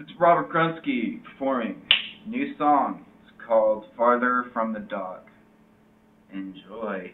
It's Robert Grunsky performing a new song. It's called Farther from the Dog. Enjoy.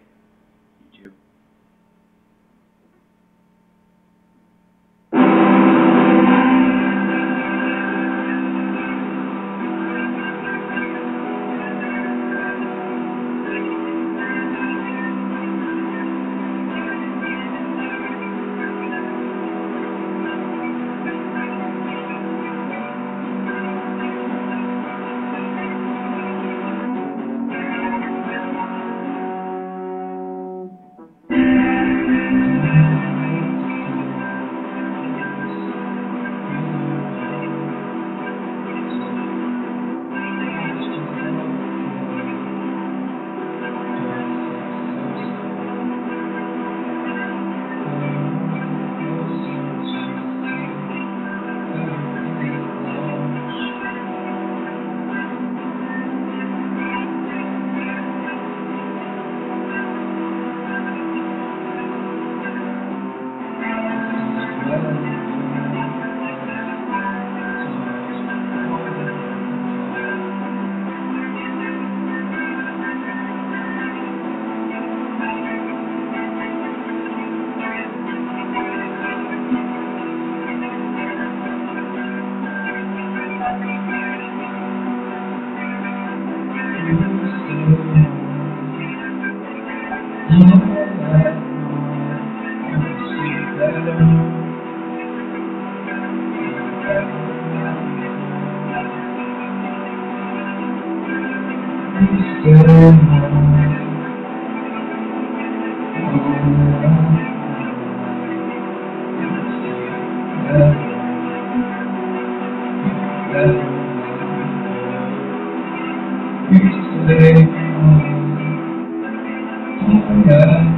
Yeah.